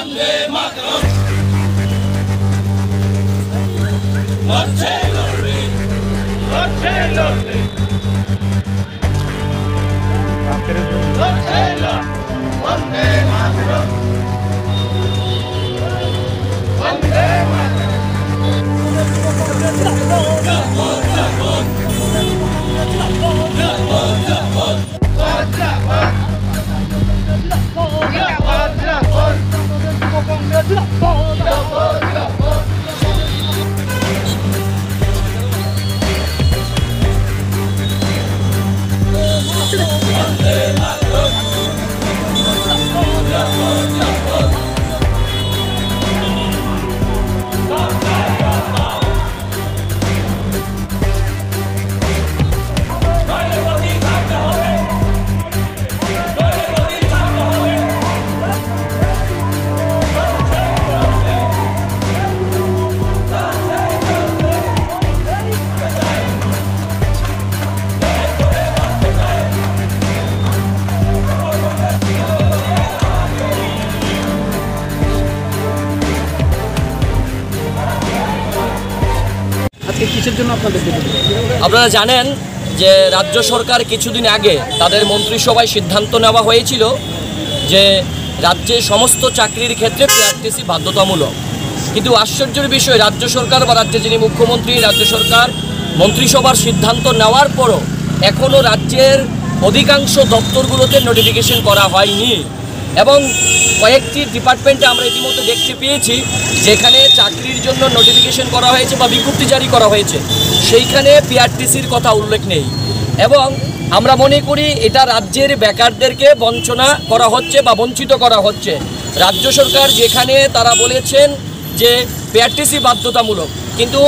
Vande Mataram. Vande Glory. Vande Glory. Vande Glory. Vande Mataram. আজকে আপনারা জানেন যে রাজ্য সরকার কিছুদিন আগে তাদের মন্ত্রিসভায় সিদ্ধান্ত নেওয়া হয়েছিল যে রাজ্যে সমস্ত চাকরির ক্ষেত্রে পিআরটিসি বাধ্যতামূলক। কিন্তু আশ্চর্যের বিষয়, রাজ্য সরকার বা রাজ্যে যিনি মুখ্যমন্ত্রী, রাজ্য সরকার মন্ত্রিসভার সিদ্ধান্ত নেওয়ার পরও এখনও রাজ্যের অধিকাংশ দপ্তরগুলোতে নোটিফিকেশন করা হয়নি। এবং কয়েকটি ডিপার্টমেন্টে আমরা ইতিমধ্যে দেখতে পেয়েছি, যেখানে চাকরির জন্য নোটিফিকেশন করা হয়েছে বা বিজ্ঞপ্তি জারি করা হয়েছে। সেইখানে পিআরটিসির কথা উল্লেখ নেই। এবং আমরা মনে করি এটা রাজ্যের বেকারদেরকে বঞ্চনা করা হচ্ছে বা বঞ্চিত করা হচ্ছে। রাজ্য সরকার যেখানে তারা বলেছেন যে পিআরটিসি বাধ্যতামূলক, কিন্তু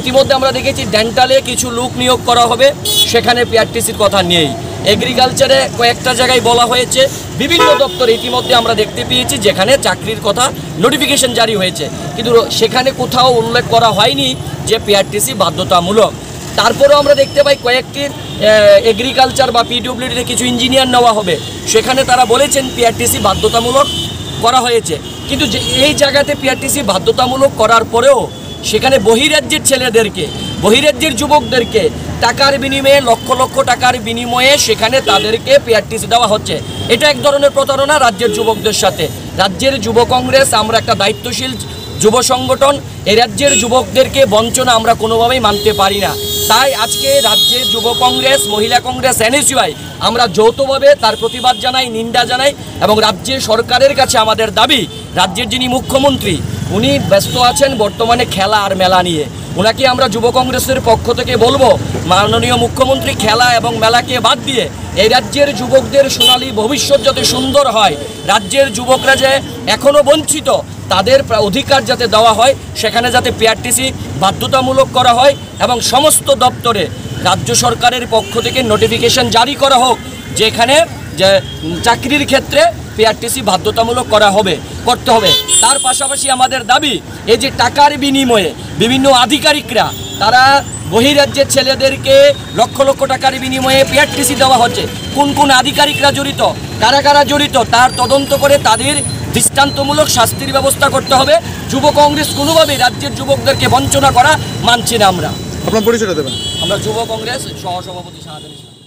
ইতিমধ্যে আমরা দেখেছি ডেন্টালে কিছু লোক নিয়োগ করা হবে, সেখানে পিআরটিসির কথা নেই। এগ্রিকালচারে কয়েকটা জায়গায় বলা হয়েছে। বিভিন্ন দপ্তরে ইতিমধ্যে আমরা দেখতে পেয়েছি যেখানে চাকরির কথা নোটিফিকেশন জারি হয়েছে। কিন্তু সেখানে কোথাও উল্লেখ করা হয়নি যে পিআরটিসি বাধ্যতামূলক। তারপরেও আমরা দেখতে পাই কয়েকটি এগ্রিকালচার বা পিডব্লিউডিতে কিছু ইঞ্জিনিয়ার নেওয়া হবে। সেখানে তারা বলেছেন পিআরটিসি বাধ্যতামূলক করা হয়েছে। কিন্তু এই জায়গাতে পিআরটিসি বাধ্যতামূলক করার পরেও সেখানে বহিরাজ্যের ছেলেদেরকে বহিরাজ্যের যুবকদেরকে টাকার বিনিময়ে, লক্ষ লক্ষ টাকার বিনিময়ে সেখানে তাদেরকে পিআরটিসি দেওয়া হচ্ছে। এটা এক ধরনের প্রতারণা রাজ্যের যুবকদের সাথে। রাজ্যের যুব কংগ্রেস, আমরা একটা দায়িত্বশীল যুব সংগঠন, এ রাজ্যের যুবকদেরকে বঞ্চনা আমরা কোনোভাবেই মানতে পারি না। তাই আজকে রাজ্যের যুব কংগ্রেস, মহিলা কংগ্রেস, এনএসইউআই, আমরা যৌথভাবে তার প্রতিবাদ জানাই, নিন্দা জানাই এবং রাজ্যের সরকারের কাছে আমাদের দাবি, রাজ্যের যিনি মুখ্যমন্ত্রী, উনি ব্যস্ত আছেন বর্তমানে খেলা আর মেলা নিয়ে। ওনাকে আমরা যুব কংগ্রেসের পক্ষ থেকে বলব, মাননীয় মুখ্যমন্ত্রী খেলা এবং মেলাকে বাদ দিয়ে এই রাজ্যের যুবকদের সোনালী ভবিষ্যৎ যাতে সুন্দর হয়, রাজ্যের যুবকরা যে এখনও বঞ্চিত, তাদের অধিকার যাতে দেওয়া হয়, সেখানে যাতে পিআরটিসি বাধ্যতামূলক করা হয় এবং সমস্ত দপ্তরে রাজ্য সরকারের পক্ষ থেকে নোটিফিকেশন জারি করা হোক, যেখানে যে চাকরির ক্ষেত্রে পিআরটিসি বাধ্যতামূলক করা হবে করতে হবে। তার পাশাপাশি আমাদের দাবি এই যে টাকার বিনিময়ে বিভিন্ন আধিকারিকরা তারা বহিরাজ্যের ছেলেদেরকে লক্ষ লক্ষ টাকার বিনিময়ে পিআরটিসি দেওয়া হচ্ছে। কোন কোন আধিকারিকরা জড়িত কারা কারা জড়িত তার তদন্ত করে তাদের দৃষ্টান্তমূলক শাস্তির ব্যবস্থা করতে হবে। যুব কংগ্রেস কোনোভাবেই রাজ্যের যুবকদেরকে বঞ্চনা করা মানছি না আমরা। আপনার পরিচয়টা দেবেন। আমরা যুব কংগ্রেস সহসভাপতি ইসলাম।